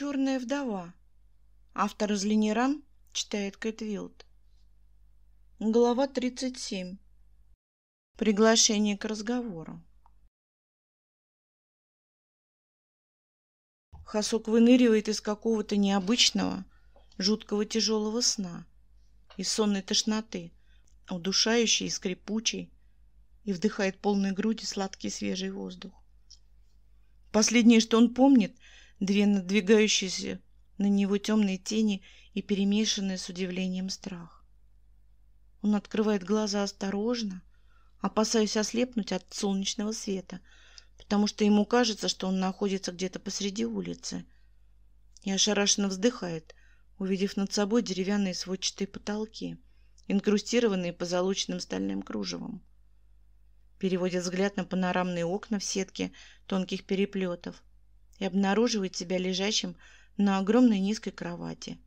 Черная вдова. Автор из Лениран читает Кэт Вилд. Глава 37. Приглашение к разговору. Хасок выныривает из какого-то необычного, жуткого тяжелого сна, из сонной тошноты, удушающей и скрипучей, и вдыхает полной груди сладкий свежий воздух. Последнее, что он помнит, две надвигающиеся на него темные тени и перемешанные с удивлением страх. Он открывает глаза осторожно, опасаясь ослепнуть от солнечного света, потому что ему кажется, что он находится где-то посреди улицы. И ошарашенно вздыхает, увидев над собой деревянные сводчатые потолки, инкрустированные позолоченным стальным кружевом. Переводит взгляд на панорамные окна в сетке тонких переплетов и обнаруживает себя лежащим на огромной низкой кровати,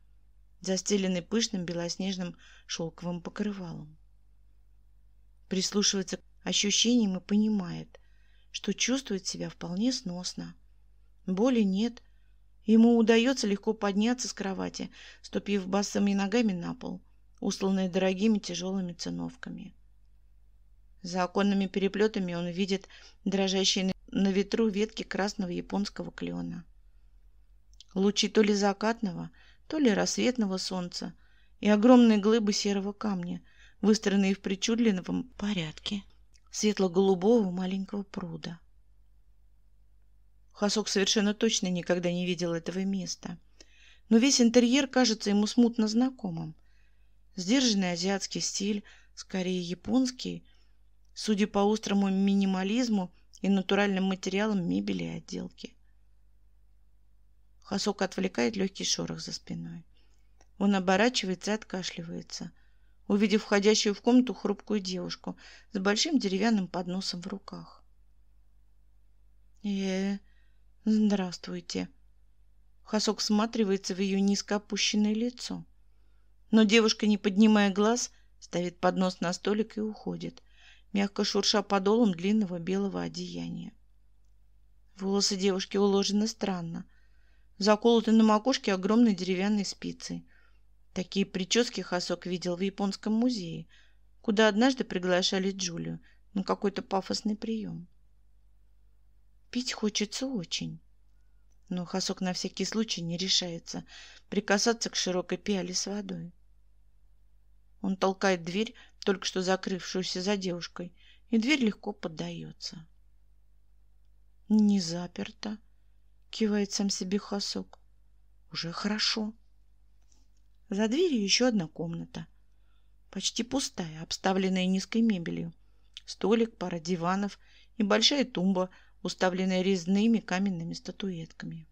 застеленной пышным белоснежным шелковым покрывалом. Прислушивается к ощущениям и понимает, что чувствует себя вполне сносно. Боли нет. Ему удается легко подняться с кровати, ступив босыми ногами на пол, усланные дорогими тяжелыми циновками. За оконными переплетами он видит дрожащие на ветру ветки красного японского клена. Лучи то ли закатного, то ли рассветного солнца и огромные глыбы серого камня, выстроенные в причудливом порядке светло-голубого маленького пруда. Хасок совершенно точно никогда не видел этого места, но весь интерьер кажется ему смутно знакомым. Сдержанный азиатский стиль, скорее японский, судя по острому минимализму и натуральным материалам мебели и отделки. Хасок отвлекает легкий шорох за спиной. Он оборачивается и откашливается, увидев входящую в комнату хрупкую девушку с большим деревянным подносом в руках. э здравствуйте. Хасок всматривается в ее низко опущенное лицо. Но девушка, не поднимая глаз, ставит поднос на столик и уходит, мягко шурша подолом длинного белого одеяния. Волосы девушки уложены странно, заколоты на макушке огромной деревянной спицей. Такие прически Хасок видел в японском музее, куда однажды приглашали Джулию на какой-то пафосный прием. Пить хочется очень. Но Хасок на всякий случай не решается прикасаться к широкой пиале с водой. Он толкает дверь, только что закрывшуюся за девушкой, и дверь легко поддается. «Не заперто», — кивает сам себе Хасок. «Уже хорошо». За дверью еще одна комната. Почти пустая, обставленная низкой мебелью. Столик, пара диванов и большая тумба, уставленная резными каменными статуэтками.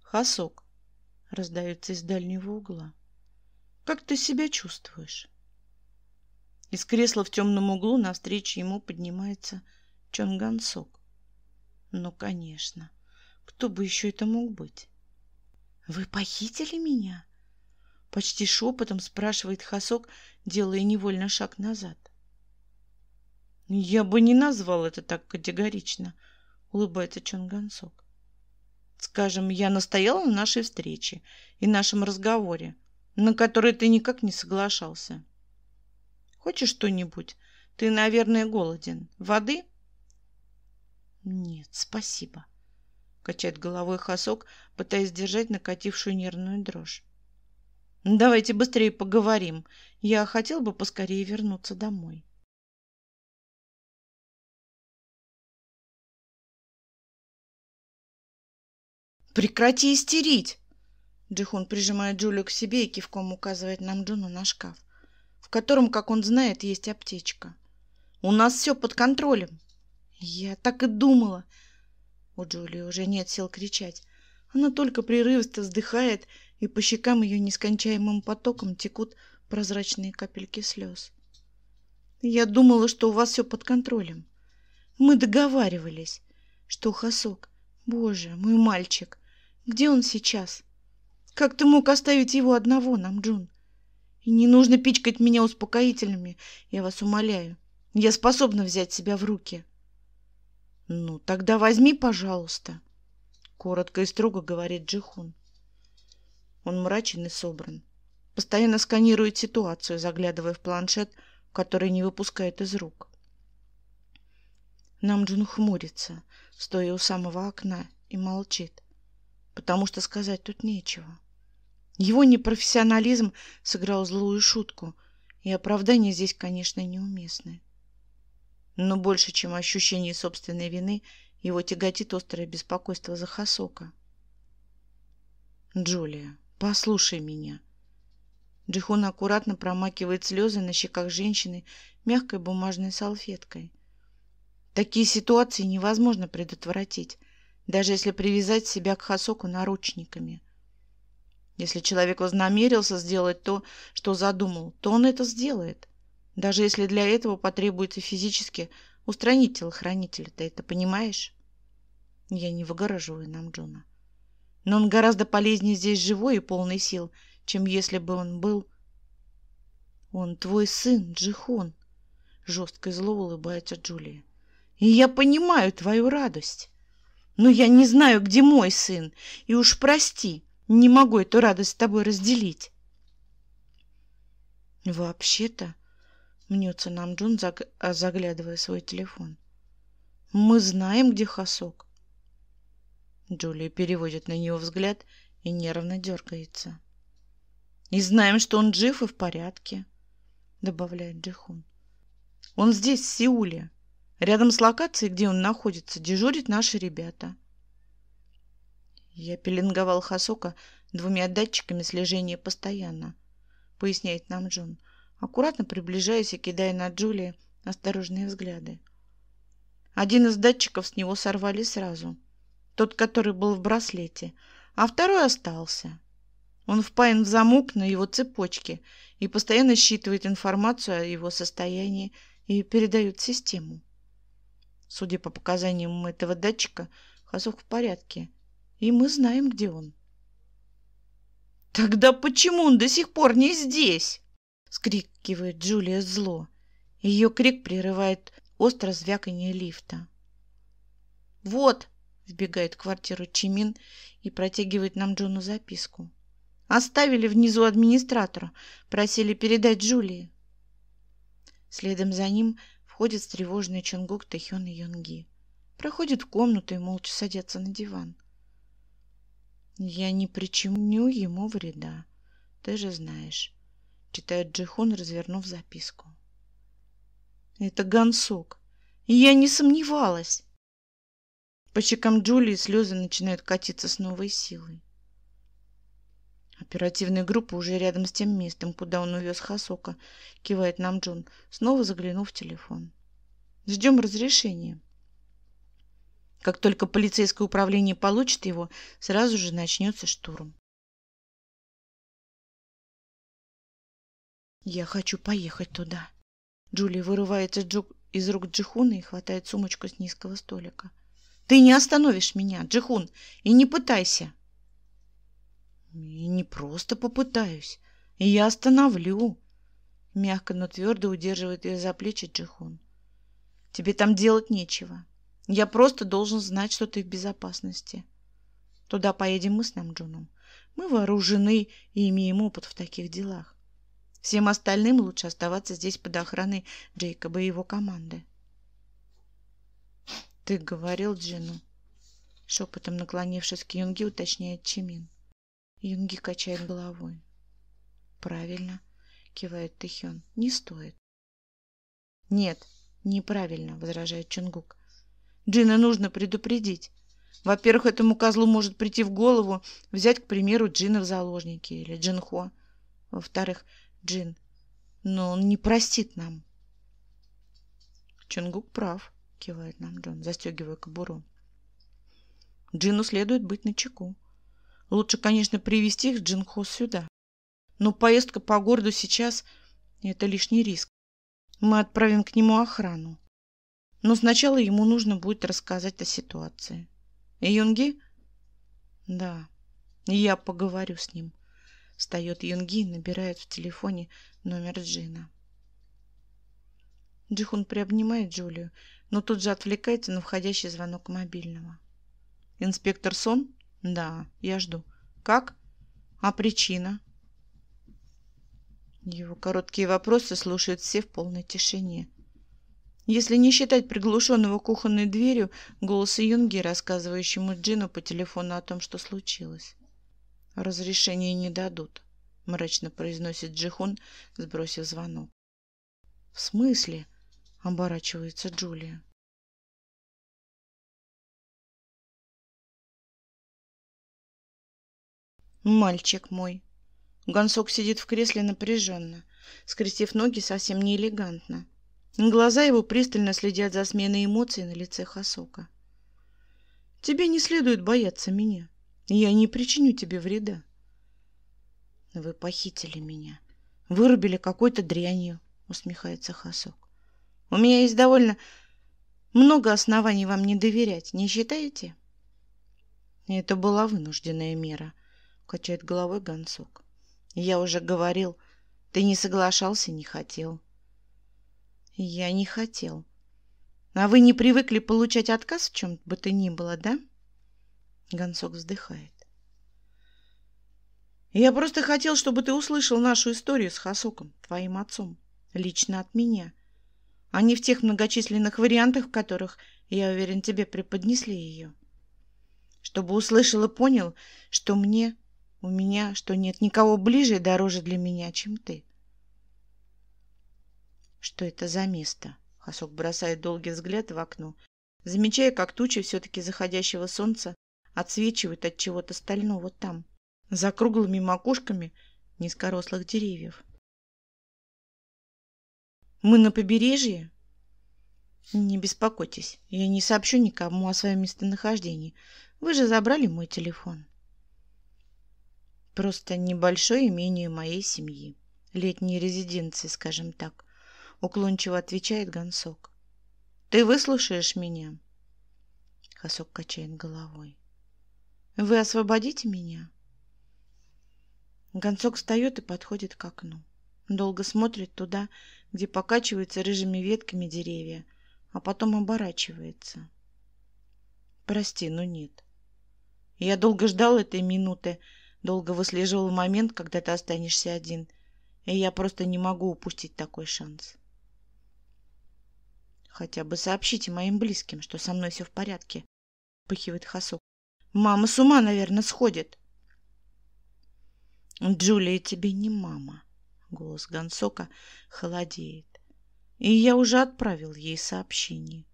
«Хасок!» — раздается из дальнего угла. Как ты себя чувствуешь? Из кресла в темном углу навстречу ему поднимается Чонган Сок. Ну, конечно. Кто бы еще это мог быть? Вы похитили меня? Почти шепотом спрашивает Хасок, делая невольно шаг назад. Я бы не назвал это так категорично, улыбается Чонгансок. Скажем, я настояла на нашей встрече и нашем разговоре, на который ты никак не соглашался. Хочешь что-нибудь? Ты, наверное, голоден. Воды? Нет, спасибо. Качает головой Хасок, пытаясь держать накатившую нервную дрожь. Давайте быстрее поговорим. Я хотел бы поскорее вернуться домой. Прекрати истерить! Джихон прижимает Джулию к себе и кивком указывает нам Джуну на шкаф, в котором, как он знает, есть аптечка. «У нас все под контролем!» «Я так и думала!» У Джулии уже нет сил кричать. Она только прерывисто вздыхает, и по щекам ее нескончаемым потоком текут прозрачные капельки слез. «Я думала, что у вас все под контролем. Мы договаривались, что Хасок, боже, мой мальчик, где он сейчас?» Как ты мог оставить его одного, Намджун? И не нужно пичкать меня успокоительными, я вас умоляю. Я способна взять себя в руки. Ну, тогда возьми, пожалуйста. Коротко и строго говорит Джихун. Он мрачен и собран. Постоянно сканирует ситуацию, заглядывая в планшет, который не выпускает из рук. Намджун хмурится, стоя у самого окна, и молчит, потому что сказать тут нечего. Его непрофессионализм сыграл злую шутку, и оправдания здесь, конечно, неуместны. Но больше, чем ощущение собственной вины, его тяготит острое беспокойство за Хасока. «Джулия, послушай меня». Джихон аккуратно промакивает слезы на щеках женщины мягкой бумажной салфеткой. Такие ситуации невозможно предотвратить, даже если привязать себя к Хасоку наручниками. Если человек вознамерился сделать то, что задумал, то он это сделает. Даже если для этого потребуется физически устранить телохранителя. Ты это понимаешь? Я не выгораживаю нам Джона. Но он гораздо полезнее здесь живой и полный сил, чем если бы он был... Он твой сын, Джихон. Жестко и зло улыбается Джулия. И я понимаю твою радость. Но я не знаю, где мой сын. И уж прости, не могу эту радость с тобой разделить. Вообще-то, мнется нам Джун, а, заглядывая в свой телефон. Мы знаем, где Хасок. Джулия переводит на него взгляд и нервно дергается. И знаем, что он жив и в порядке, добавляет Джихун. Он здесь, в Сеуле. Рядом с локацией, где он находится, дежурят наши ребята. Я пеленговал Хасока двумя датчиками слежения постоянно, поясняет нам Джон, аккуратно приближаясь и кидая на Джулии осторожные взгляды. Один из датчиков с него сорвали сразу, тот, который был в браслете, а второй остался. Он впаян в замок на его цепочке и постоянно считывает информацию о его состоянии и передает систему. Судя по показаниям этого датчика, Хасов в порядке, и мы знаем, где он. «Тогда почему он до сих пор не здесь?» — скрикивает Джулия зло. Ее крик прерывает остро звяканье лифта. «Вот!» — вбегает в квартиру Чимин и протягивает нам Джону записку. «Оставили внизу администратора, просили передать Джулии». Следом за ним входит встревоженный Чунгук Тэхён и Йонги. Проходит в комнату и молча садятся на диван. Я не причиню ему вреда. Ты же знаешь. Читает Джихон, развернув записку. Это Гансок. И я не сомневалась. По щекам Джулии слезы начинают катиться с новой силой. Оперативная группа уже рядом с тем местом, куда он увез Хасока, кивает нам Джон, снова заглянув в телефон. Ждем разрешения. Как только полицейское управление получит его, сразу же начнется штурм. Я хочу поехать туда. Джулия вырывается из рук Джихуна и хватает сумочку с низкого столика. Ты не остановишь меня, Джихун, и не пытайся. И не просто попытаюсь, и я остановлю. Мягко, но твердо удерживает ее за плечи Джихун. Тебе там делать нечего. Я просто должен знать, что ты в безопасности. Туда поедем мы с Намджуном. Мы вооружены и имеем опыт в таких делах. Всем остальным лучше оставаться здесь под охраной Джейкоба и его команды. Ты говорил Джину? Шепотом наклонившись к Юнги, уточняет Чимин. Юнги качает головой. Правильно, кивает Тэхён. Не стоит. Нет, неправильно, возражает Чунгук. Джина нужно предупредить. Во-первых, этому козлу может прийти в голову взять, к примеру, Джина в заложники или Джинхо. Во-вторых, Джин, но он не простит нам. Чунгук прав, кивает нам Джон, застегивая кобуру. Джину следует быть начеку. Лучше, конечно, привести их Джинхо сюда. Но поездка по городу сейчас – это лишний риск. Мы отправим к нему охрану. Но сначала ему нужно будет рассказать о ситуации. Юнги? Да, я поговорю с ним. Встает Юнги и набирает в телефоне номер Джина. Джихун приобнимает Джулию, но тут же отвлекается на входящий звонок мобильного. Инспектор Сон? Да, я жду. Как? А причина? Его короткие вопросы слушают все в полной тишине. Если не считать приглушенного кухонной дверью голоса Юнги, рассказывающему Джину по телефону о том, что случилось. «Разрешения не дадут», — мрачно произносит Джихун, сбросив звонок. «В смысле?» — оборачивается Джулия. «Мальчик мой!» Гонсок сидит в кресле напряженно, скрестив ноги совсем неэлегантно. Глаза его пристально следят за сменой эмоций на лице Хасока. «Тебе не следует бояться меня. Я не причиню тебе вреда». «Вы похитили меня. Вырубили какой-то дрянью», — усмехается Хасок. «У меня есть довольно много оснований вам не доверять, не считаете?» «Это была вынужденная мера», — качает головой Гонсок. «Я уже говорил, ты не соглашался, не хотел». Я не хотел. А вы не привыкли получать отказ в чем бы то ни было, да? Гонсок вздыхает. Я просто хотел, чтобы ты услышал нашу историю с Хасоком, твоим отцом, лично от меня, а не в тех многочисленных вариантах, в которых, я уверен, тебе преподнесли ее. Чтобы услышал и понял, что мне, у меня, что нет никого ближе и дороже для меня, чем ты. Что это за место? Хасок бросает долгий взгляд в окно, замечая, как тучи все-таки заходящего солнца отсвечивают от чего-то стального там, за круглыми макушками низкорослых деревьев. «Мы на побережье?» «Не беспокойтесь, я не сообщу никому о своем местонахождении. Вы же забрали мой телефон». «Просто небольшое имение моей семьи, летней резиденции, скажем так уклончиво отвечает Гонсок. Ты выслушаешь меня? Хасок качает головой. Вы освободите меня? Гонсок встает и подходит к окну. Долго смотрит туда, где покачиваются рыжими ветками деревья, а потом оборачивается. Прости, но нет. Я долго ждал этой минуты, долго выслеживал момент, когда ты останешься один, и я просто не могу упустить такой шанс. Хотя бы сообщите моим близким, что со мной все в порядке, пыхивает Хасук. Мама с ума, наверное, сходит. Джулия тебе не мама. Голос Гансока холодеет. И я уже отправил ей сообщение.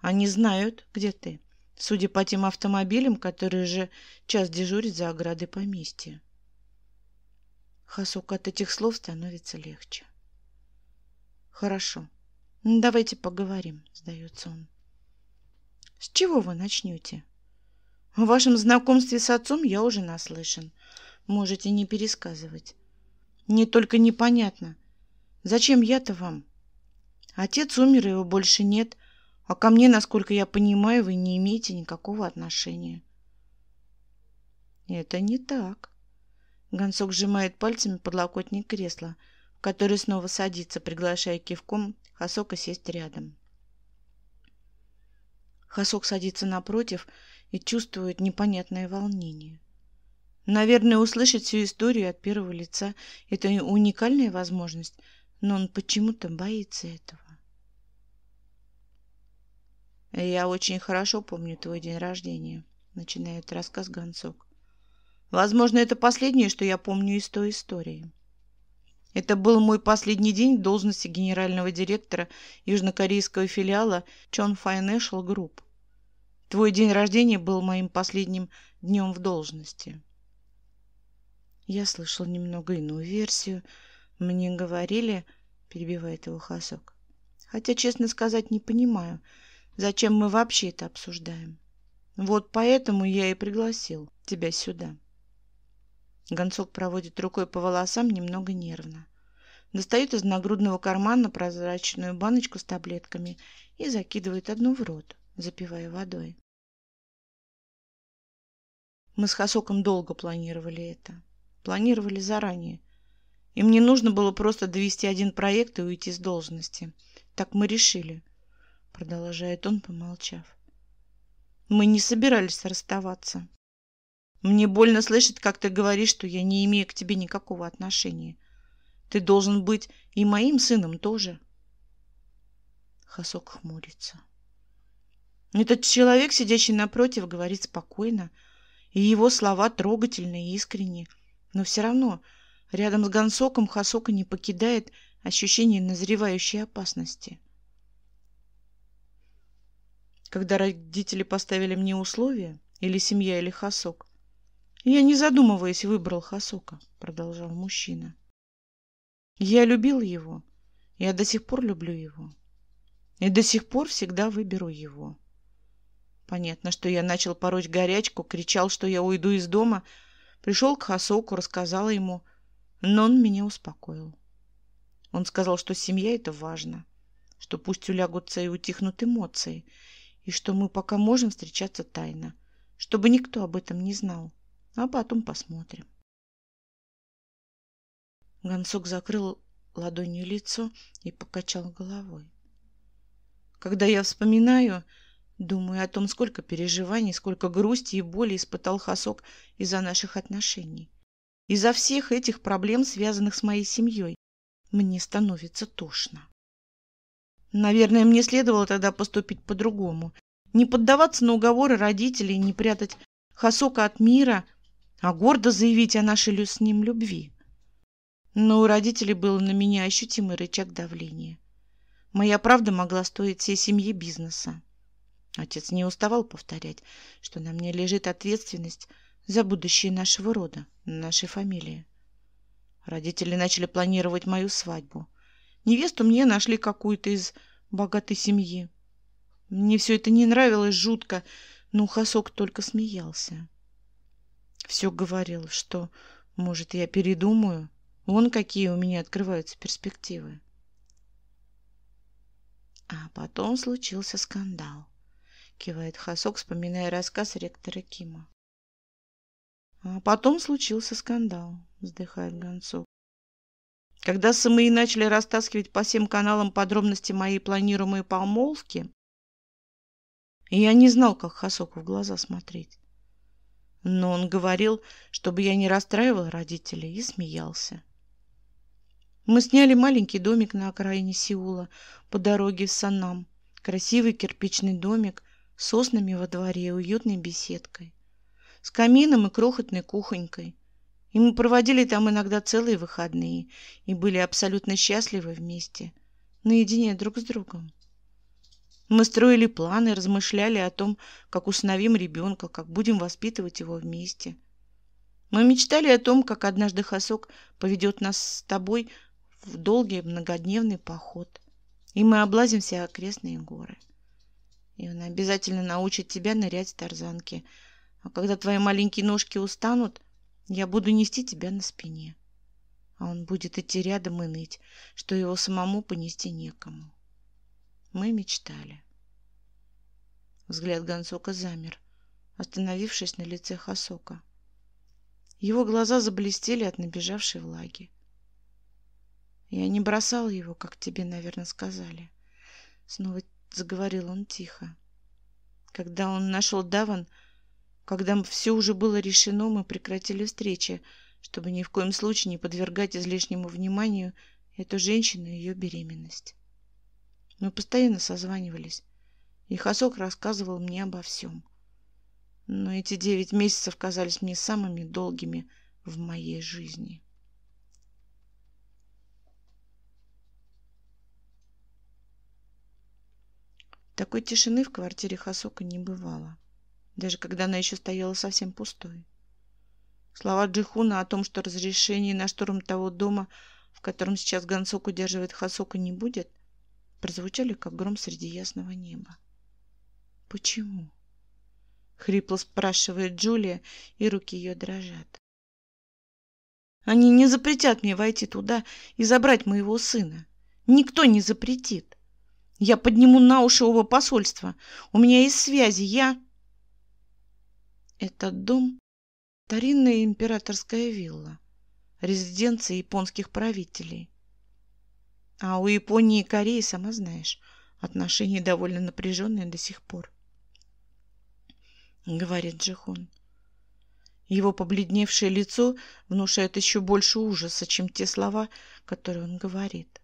Они знают, где ты. Судя по тем автомобилям, которые же час дежурят за оградой поместья. Хасук от этих слов становится легче. Хорошо. «Давайте поговорим», — сдается он. «С чего вы начнете?» «О вашем знакомстве с отцом я уже наслышан. Можете не пересказывать. Мне только непонятно, зачем я-то вам? Отец умер, его больше нет, а ко мне, насколько я понимаю, вы не имеете никакого отношения». «Это не так». Гонсок сжимает пальцами подлокотник кресла, который снова садится, приглашая кивком Хасока сесть рядом. Хасок садится напротив и чувствует непонятное волнение. Наверное, услышать всю историю от первого лица – это уникальная возможность, но он почему-то боится этого. «Я очень хорошо помню твой день рождения», – начинает рассказ Гонцок. «Возможно, это последнее, что я помню из той истории». Это был мой последний день в должности генерального директора южнокорейского филиала Chon Financial Group. Твой день рождения был моим последним днем в должности. Я слышал немного иную версию. Мне говорили, перебивает его Хасок. Хотя, честно сказать, не понимаю, зачем мы вообще это обсуждаем. Вот поэтому я и пригласил тебя сюда. Гонцок проводит рукой по волосам немного нервно. Достает из нагрудного кармана прозрачную баночку с таблетками и закидывает одну в рот, запивая водой. Мы с Хасоком долго планировали это. Планировали заранее. И мне нужно было просто довести один проект и уйти с должности. Так мы решили, продолжает он, помолчав. Мы не собирались расставаться. Мне больно слышать, как ты говоришь, что я не имею к тебе никакого отношения. Ты должен быть и моим сыном тоже. Хасок хмурится. Этот человек, сидящий напротив, говорит спокойно, и его слова трогательны и искренни. Но все равно рядом с Гансоком Хасока не покидает ощущение назревающей опасности. Когда родители поставили мне условия, или семья, или Хасок, я, не задумываясь, выбрал Хасока, продолжал мужчина. Я любил его, я до сих пор люблю его. И до сих пор всегда выберу его. Понятно, что я начал пороть горячку, кричал, что я уйду из дома. Пришел к Хасоку, рассказал ему, но он меня успокоил. Он сказал, что семья — это важно, что пусть улягутся и утихнут эмоции, и что мы пока можем встречаться тайно, чтобы никто об этом не знал, а потом посмотрим. Гонсок закрыл ладонью лицо и покачал головой. Когда я вспоминаю, думаю о том, сколько переживаний, сколько грусти и боли испытал Хасок из-за наших отношений. Из-за всех этих проблем, связанных с моей семьей, мне становится тошно. Наверное, мне следовало тогда поступить по-другому. Не поддаваться на уговоры родителей, не прятать Хасока от мира, а гордо заявить о нашей с ним любви. Но у родителей был на меня ощутимый рычаг давления. Моя правда могла стоить всей семье бизнеса. Отец не уставал повторять, что на мне лежит ответственность за будущее нашего рода, нашей фамилии. Родители начали планировать мою свадьбу. Невесту мне нашли какую-то из богатой семьи. Мне все это не нравилось жутко, но Хасок только смеялся. Все говорил, что, может, я передумаю. Вон какие у меня открываются перспективы. А потом случился скандал. Кивает Хасок, вспоминая рассказ ректора Кима. А потом случился скандал, вздыхает Гонцов. Когда СМИ начали растаскивать по всем каналам подробности моей планируемой помолвки, я не знал, как Хасоку в глаза смотреть. Но он говорил, чтобы я не расстраивал родителей, и смеялся. Мы сняли маленький домик на окраине Сеула по дороге в Санам. Красивый кирпичный домик с соснами во дворе и уютной беседкой. С камином и крохотной кухонькой. И мы проводили там иногда целые выходные и были абсолютно счастливы вместе, наедине друг с другом. Мы строили планы, размышляли о том, как усыновим ребенка, как будем воспитывать его вместе. Мы мечтали о том, как однажды Хасок поведет нас с тобой в долгий многодневный поход, и мы облазим все окрестные горы. И он обязательно научит тебя нырять в тарзанке. А когда твои маленькие ножки устанут, я буду нести тебя на спине. А он будет идти рядом и ныть, что его самому понести некому. Мы мечтали. Взгляд Гансока замер, остановившись на лице Хасока. Его глаза заблестели от набежавшей влаги. Я не бросал его, как тебе, наверное, сказали. Снова заговорил он тихо. Когда он нашел Даван, когда все уже было решено, мы прекратили встречи, чтобы ни в коем случае не подвергать излишнему вниманию эту женщину и ее беременность. Мы постоянно созванивались, и Хасок рассказывал мне обо всем. Но эти девять месяцев казались мне самыми долгими в моей жизни. Такой тишины в квартире Хасока не бывало, даже когда она еще стояла совсем пустой. Слова Джихуна о том, что разрешения на штурм того дома, в котором сейчас Гансок удерживает Хасока, не будет, прозвучали, как гром среди ясного неба. «Почему?» — хрипло спрашивает Джулия, и руки ее дрожат. «Они не запретят мне войти туда и забрать моего сына. Никто не запретит. Я подниму на уши оба посольства. У меня есть связи. Я... Этот дом — старинная императорская вилла, резиденция японских правителей. А у Японии и Кореи, сама знаешь, отношения довольно напряженные до сих пор. говорит Джихун. Его побледневшее лицо внушает еще больше ужаса, чем те слова, которые он говорит.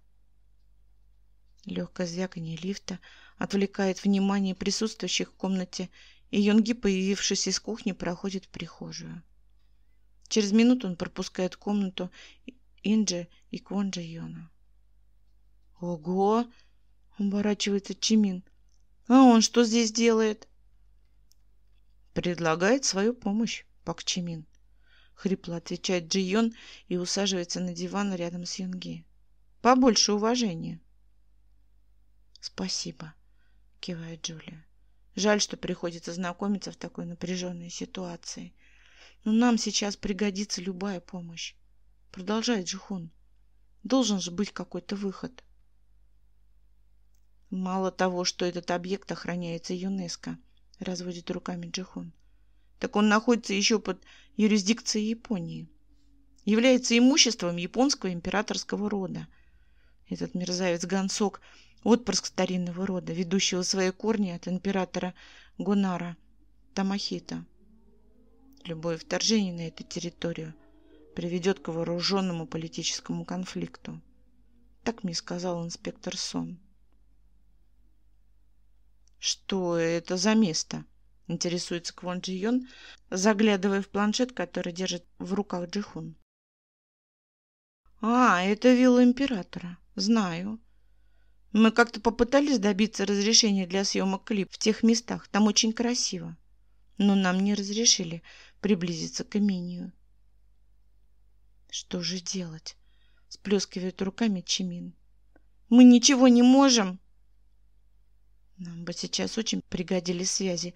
Легкое звяканье лифта отвлекает внимание присутствующих в комнате, и Йонги, появившись из кухни, проходит в прихожую. Через минуту он пропускает комнату Инджи и Квон Йона. «Ого!» — оборачивается Чимин. «А он что здесь делает?» «Предлагает свою помощь, Пак Чимин», — хрипло отвечает Джи Йон и усаживается на диван рядом с Юнги. «Побольше уважения». «Спасибо», — кивает Джулия. «Жаль, что приходится знакомиться в такой напряженной ситуации. Но нам сейчас пригодится любая помощь. Продолжает Джихун. Должен же быть какой-то выход». Мало того, что этот объект охраняется ЮНЕСКО, разводит руками Джихун, так он находится еще под юрисдикцией Японии. Является имуществом японского императорского рода. Этот мерзавец Гансок отпрыск старинного рода, ведущего свои корни от императора Гунара Тамахита. Любое вторжение на эту территорию приведет к вооруженному политическому конфликту. Так мне сказал инспектор Сон. «Что это за место?» – интересуется Квон Джи Йон, заглядывая в планшет, который держит в руках Джихун. «А, это вилла императора. Знаю. Мы как-то попытались добиться разрешения для съемок клип в тех местах. Там очень красиво. Но нам не разрешили приблизиться к имению. Что же делать? Сплескивает руками Чимин. Мы ничего не можем. Нам бы сейчас очень пригодились связи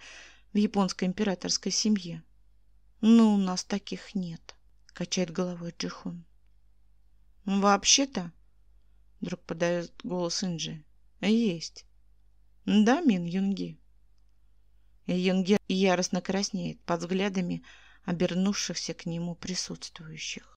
в японской императорской семье. Но у нас таких нет, качает головой Джихун. Вообще-то Вдруг подает голос Инджи. Есть. Да, Мин Юнги. Юнги яростно краснеет под взглядами обернувшихся к нему присутствующих.